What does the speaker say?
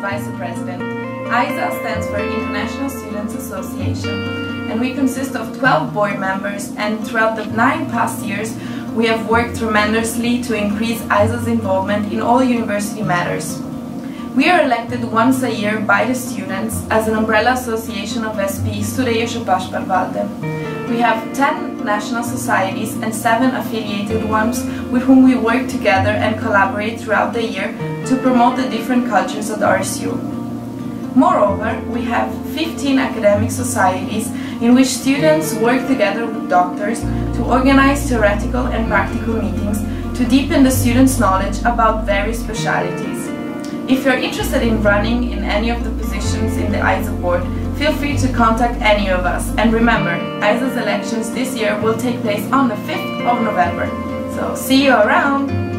Vice President. ISA stands for International Students Association, and we consist of 12 board members, and throughout the nine past years, we have worked tremendously to increase ISA's involvement in all university matters. We are elected once a year by the students as an umbrella association of SP Studējošo Pašpārvalde. We have 10 national societies and 7 affiliated ones with whom we work together and collaborate throughout the year to promote the different cultures at RSU. Moreover, we have 15 academic societies in which students work together with doctors to organize theoretical and practical meetings to deepen the students' knowledge about various specialities. If you're interested in running in any of the positions in the ISA board, feel free to contact any of us. And remember, ISA's elections this year will take place on the 5th of November. So see you around!